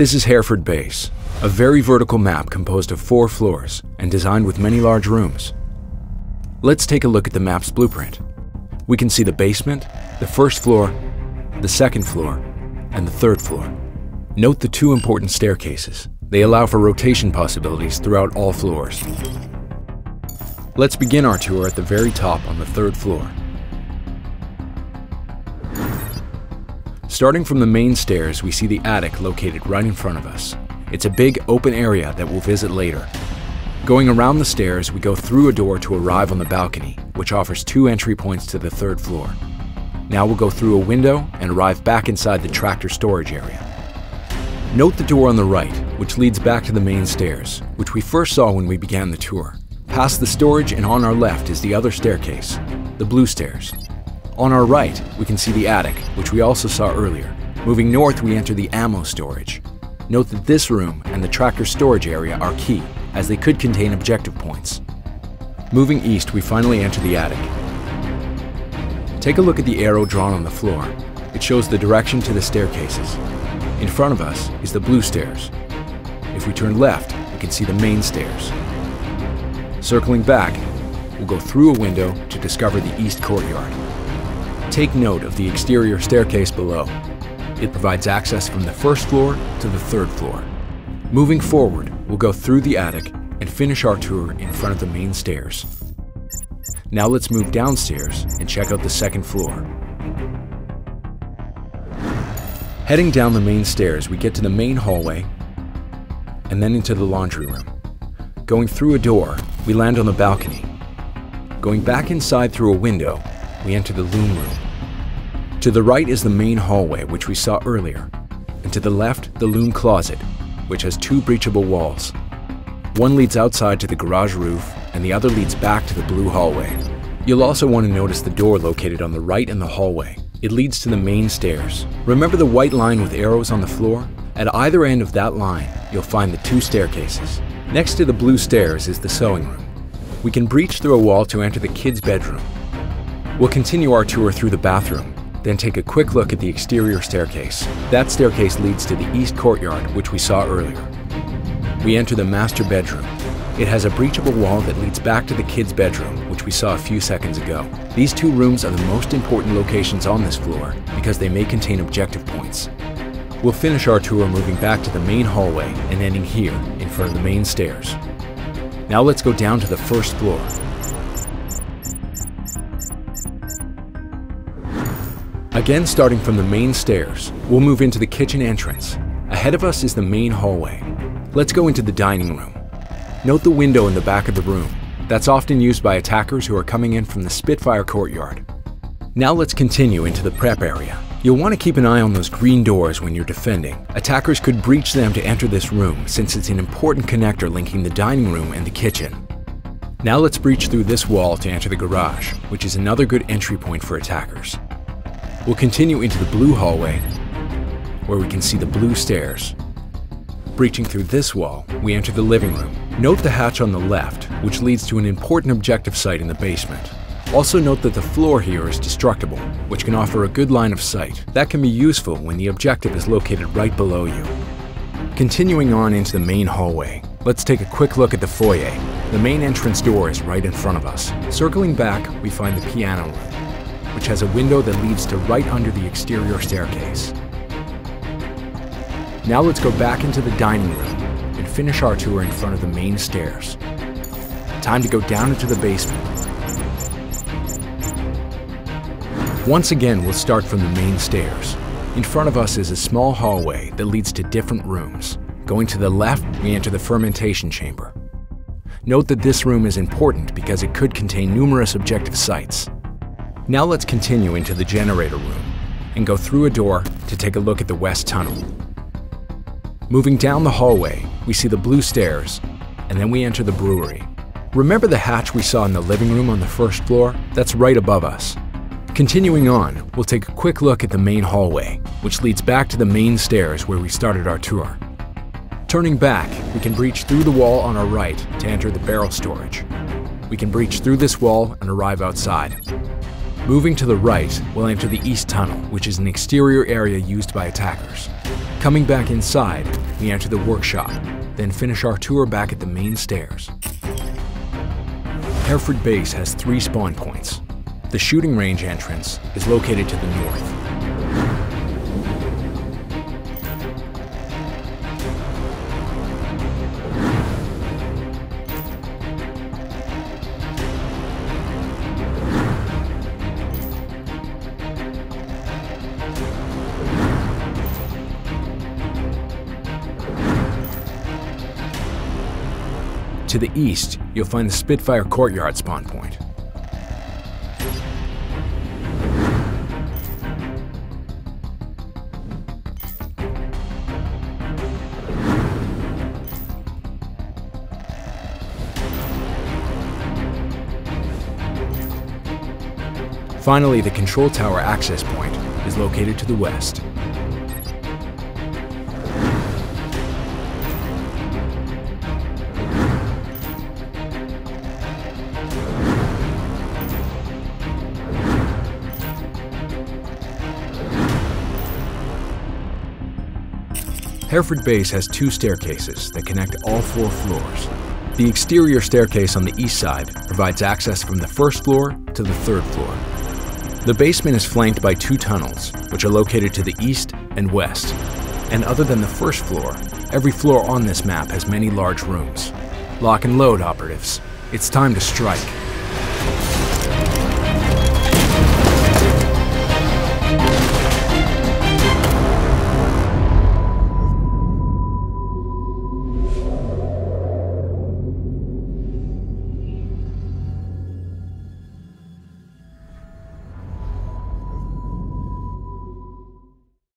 This is Hereford Base, a very vertical map composed of four floors and designed with many large rooms. Let's take a look at the map's blueprint. We can see the basement, the first floor, the second floor, and the third floor. Note the two important staircases. They allow for rotation possibilities throughout all floors. Let's begin our tour at the very top on the third floor. Starting from the main stairs, we see the attic located right in front of us. It's a big open area that we'll visit later. Going around the stairs, we go through a door to arrive on the balcony, which offers two entry points to the third floor. Now we'll go through a window and arrive back inside the tractor storage area. Note the door on the right, which leads back to the main stairs, which we first saw when we began the tour. Past the storage and on our left is the other staircase, the blue stairs. On our right, we can see the attic, which we also saw earlier. Moving north, we enter the ammo storage. Note that this room and the tractor storage area are key, as they could contain objective points. Moving east, we finally enter the attic. Take a look at the arrow drawn on the floor. It shows the direction to the staircases. In front of us is the blue stairs. If we turn left, we can see the main stairs. Circling back, we'll go through a window to discover the east courtyard. Take note of the exterior staircase below. It provides access from the first floor to the third floor. Moving forward, we'll go through the attic and finish our tour in front of the main stairs. Now let's move downstairs and check out the second floor. Heading down the main stairs, we get to the main hallway and then into the laundry room. Going through a door, we land on the balcony. Going back inside through a window, we enter the loom room. To the right is the main hallway, which we saw earlier, and to the left, the loom closet, which has two breachable walls. One leads outside to the garage roof, and the other leads back to the blue hallway. You'll also want to notice the door located on the right in the hallway. It leads to the main stairs. Remember the white line with arrows on the floor? At either end of that line, you'll find the two staircases. Next to the blue stairs is the sewing room. We can breach through a wall to enter the kids' bedroom. We'll continue our tour through the bathroom, then take a quick look at the exterior staircase. That staircase leads to the east courtyard, which we saw earlier. We enter the master bedroom. It has a breachable wall that leads back to the kids' bedroom, which we saw a few seconds ago. These two rooms are the most important locations on this floor because they may contain objective points. We'll finish our tour moving back to the main hallway and ending here in front of the main stairs. Now let's go down to the first floor. Again, starting from the main stairs, we'll move into the kitchen entrance. Ahead of us is the main hallway. Let's go into the dining room. Note the window in the back of the room. That's often used by attackers who are coming in from the Spitfire courtyard. Now let's continue into the prep area. You'll want to keep an eye on those green doors when you're defending. Attackers could breach them to enter this room since it's an important connector linking the dining room and the kitchen. Now let's breach through this wall to enter the garage, which is another good entry point for attackers. We'll continue into the blue hallway, where we can see the blue stairs. Breaching through this wall, we enter the living room. Note the hatch on the left, which leads to an important objective site in the basement. Also note that the floor here is destructible, which can offer a good line of sight. That can be useful when the objective is located right below you. Continuing on into the main hallway, let's take a quick look at the foyer. The main entrance door is right in front of us. Circling back, we find the piano room which has a window that leads to right under the exterior staircase. Now let's go back into the dining room and finish our tour in front of the main stairs. Time to go down into the basement. Once again, we'll start from the main stairs. In front of us is a small hallway that leads to different rooms. Going to the left, we enter the fermentation chamber. Note that this room is important because it could contain numerous objective sites. Now let's continue into the generator room and go through a door to take a look at the west tunnel. Moving down the hallway, we see the blue stairs, and then we enter the brewery. Remember the hatch we saw in the living room on the first floor? That's right above us. Continuing on, we'll take a quick look at the main hallway, which leads back to the main stairs where we started our tour. Turning back, we can breach through the wall on our right to enter the barrel storage. We can breach through this wall and arrive outside. Moving to the right, we'll enter the East Tunnel, which is an exterior area used by attackers. Coming back inside, we enter the workshop, then finish our tour back at the main stairs. Hereford Base has three spawn points. The shooting range entrance is located to the north. To the east, you'll find the Spitfire Courtyard spawn point. Finally, the control tower access point is located to the west. Hereford Base has two staircases that connect all four floors. The exterior staircase on the east side provides access from the first floor to the third floor. The basement is flanked by two tunnels, which are located to the east and west. And other than the first floor, every floor on this map has many large rooms. Lock and load, operatives. It's time to strike.